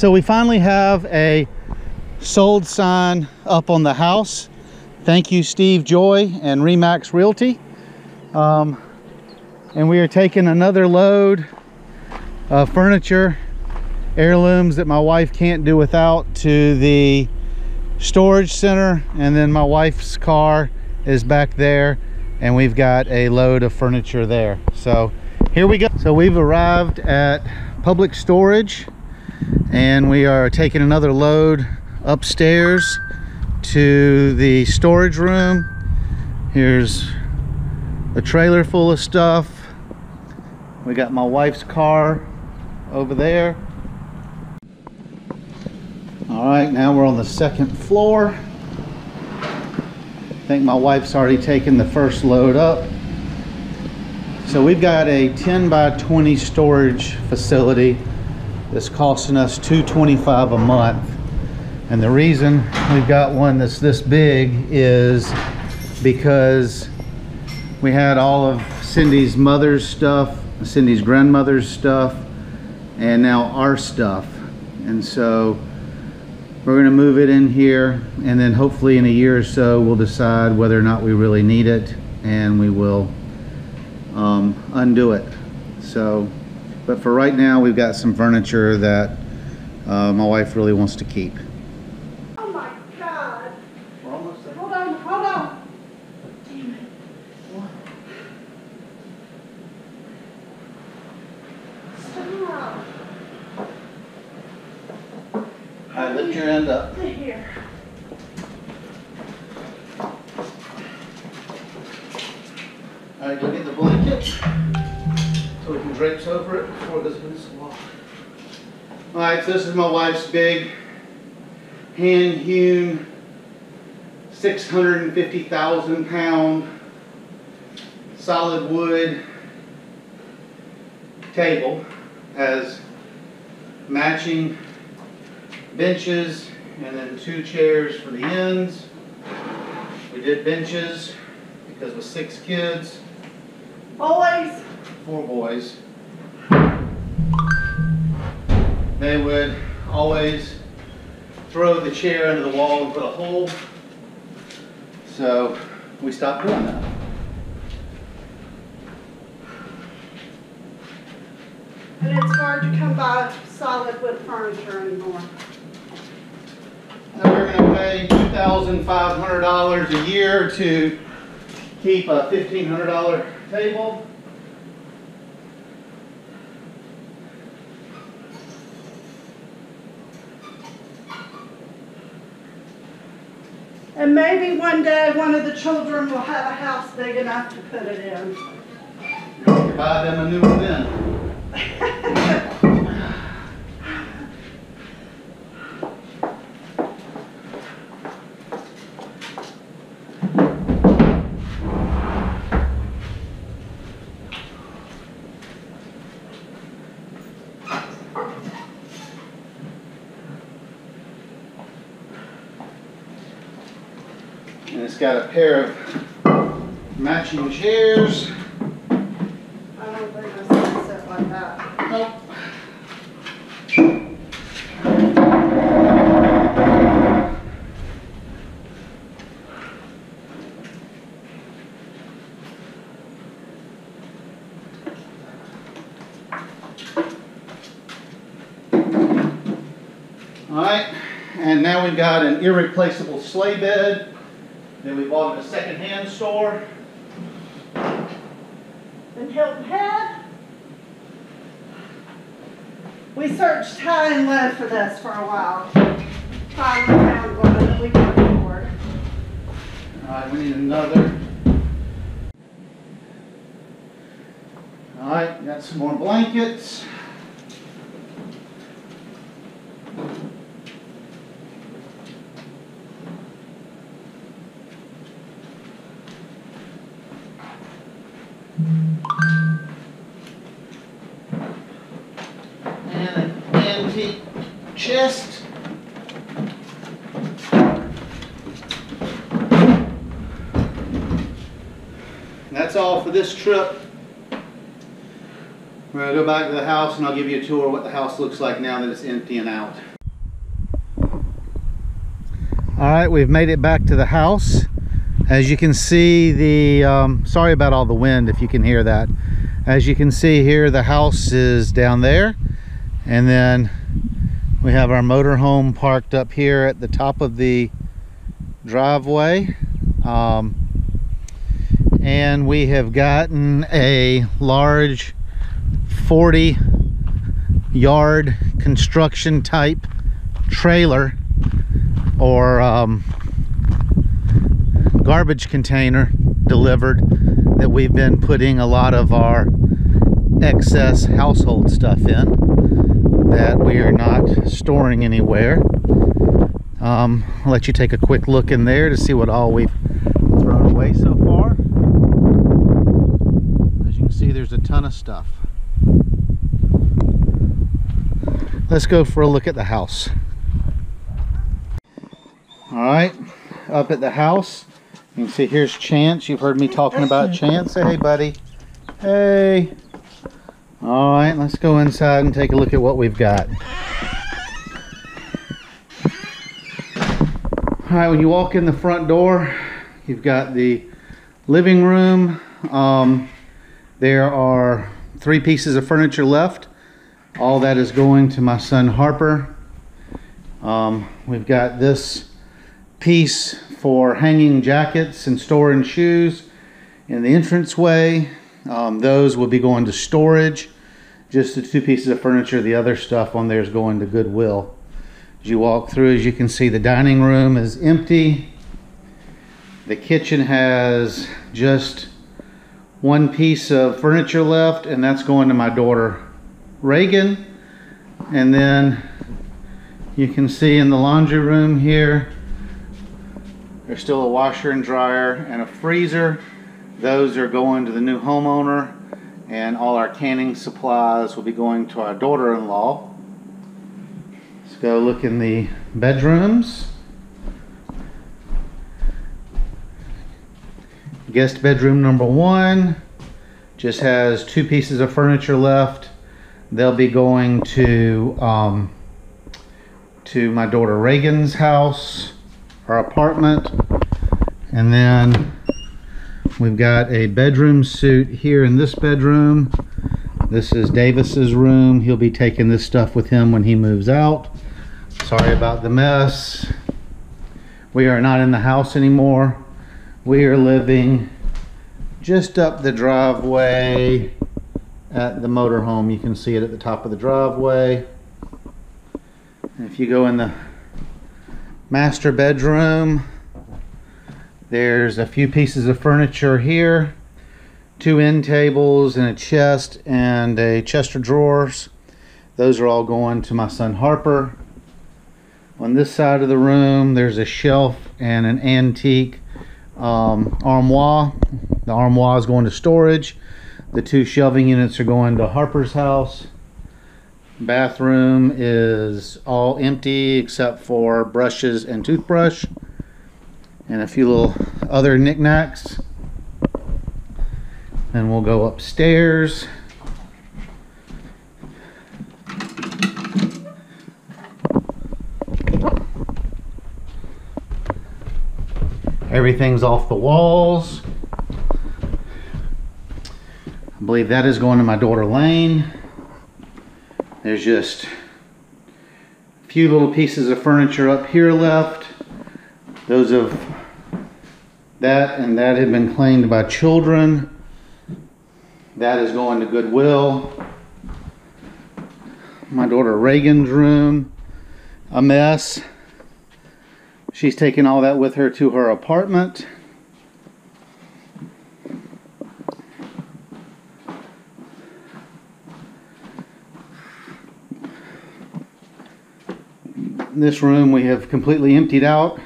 So we finally have a sold sign up on the house. Thank you, Steve Joy and Remax Realty. Um, and we are taking another load of furniture, heirlooms that my wife can't do without to the storage center. And then my wife's car is back there and we've got a load of furniture there. So here we go. So we've arrived at public storage and we are taking another load upstairs to the storage room. Here's a trailer full of stuff. We got my wife's car over there. All right, now we're on the second floor. I think my wife's already taken the first load up. So we've got a 10 by 20 storage facility that's costing us 225 a month. And the reason we've got one that's this big is because we had all of Cindy's mother's stuff, Cindy's grandmother's stuff, and now our stuff. And so we're gonna move it in here and then hopefully in a year or so we'll decide whether or not we really need it and we will um, undo it. So, but for right now we've got some furniture that uh, my wife really wants to keep. Oh my God. We're almost there. Hold on, hold on. Damn it. Stop. All right, lift your end up. Sit here. All right, go get the blanket so we can drapes over it before this moves along. All right, so this is my wife's big hand hewn 650,000 pound solid wood table. Has matching benches and then two chairs for the ends. We did benches because with six kids, Boys, four boys, they would always throw the chair into the wall and put a hole. So we stopped doing that. and it's hard to come by solid wood furniture anymore. We're pay thousand five hundred dollars a year to keep a fifteen hundred dollar table. And maybe one day one of the children will have a house big enough to put it in. Buy them a new one then. And it's got a pair of matching chairs. I don't think it's gonna sit like that. Nope. All right, and now we've got an irreplaceable sleigh bed that we bought at a secondhand store. In Hilton Head? We searched high and low for this for a while. Finally found one that we could afford. All right, we need another. All right, got some more blankets. And an antique chest. And that's all for this trip. We're gonna go back to the house and I'll give you a tour of what the house looks like now that it's empty and out. All right, we've made it back to the house. As you can see, the, um, sorry about all the wind if you can hear that. As you can see here, the house is down there. And then we have our motorhome parked up here at the top of the driveway. Um, and we have gotten a large 40 yard construction type trailer or um, garbage container delivered that we've been putting a lot of our excess household stuff in that we are not storing anywhere. Um, I'll let you take a quick look in there to see what all we've thrown away so far. As you can see, there's a ton of stuff. Let's go for a look at the house. All right, up at the house, you can see here's Chance. You've heard me talking about Chance. Say hey, buddy. Hey. All right, let's go inside and take a look at what we've got. All right, when you walk in the front door, you've got the living room. Um, there are three pieces of furniture left. All that is going to my son Harper. Um, we've got this piece for hanging jackets and storing shoes in the entranceway. Um, those will be going to storage. Just the two pieces of furniture. The other stuff on there is going to Goodwill. As you walk through, as you can see, the dining room is empty. The kitchen has just one piece of furniture left, and that's going to my daughter Reagan. And then you can see in the laundry room here, there's still a washer and dryer and a freezer. Those are going to the new homeowner, and all our canning supplies will be going to our daughter-in-law Let's go look in the bedrooms. Guest bedroom number one just has two pieces of furniture left. They'll be going to um, to my daughter Reagan's house, her apartment, and then we've got a bedroom suite here in this bedroom. This is Davis's room. He'll be taking this stuff with him when he moves out. Sorry about the mess. We are not in the house anymore. We are living just up the driveway at the motorhome. You can see it at the top of the driveway. if you go in the master bedroom, there's a few pieces of furniture here. Two end tables and a chest and a chest of drawers. Those are all going to my son Harper. On this side of the room, there's a shelf and an antique um, armoire. The armoire is going to storage. The two shelving units are going to Harper's house. Bathroom is all empty except for brushes and toothbrush and a few little other knickknacks. Then we'll go upstairs. Everything's off the walls. I believe that is going to my daughter Lane. There's just a few little pieces of furniture up here left. Those of that and that had been claimed by children. That is going to Goodwill. My daughter Reagan's room, a mess. She's taking all that with her to her apartment. This room we have completely emptied out.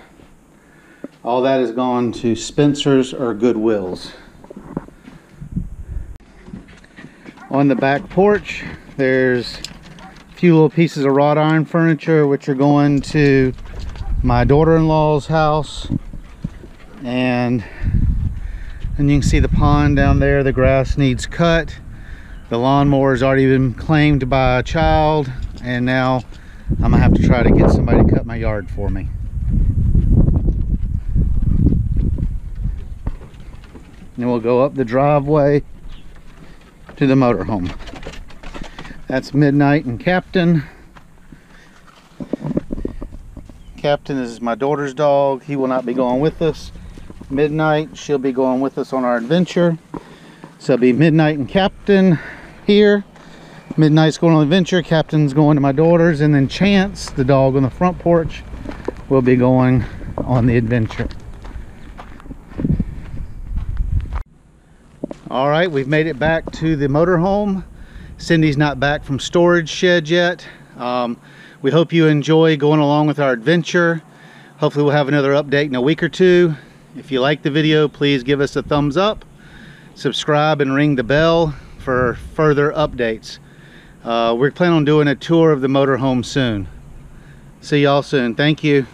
All that has gone to Spencer's or Goodwill's. On the back porch, there's a few little pieces of wrought iron furniture which are going to my daughter-in-law's house and and you can see the pond down there the grass needs cut The lawnmower has already been claimed by a child and now I'm gonna have to try to get somebody to cut my yard for me. And we'll go up the driveway to the motorhome. That's Midnight and Captain. Captain is my daughter's dog. He will not be going with us. Midnight, she'll be going with us on our adventure. So it'll be Midnight and Captain here. Midnight's going on adventure, Captain's going to my daughter's, and then Chance, the dog on the front porch, will be going on the adventure. All right, we've made it back to the motorhome. Cindy's not back from storage shed yet. Um, we hope you enjoy going along with our adventure. Hopefully we'll have another update in a week or two. If you like the video, please give us a thumbs up, subscribe and ring the bell for further updates. Uh, we're planning on doing a tour of the motorhome soon. See y'all soon. Thank you.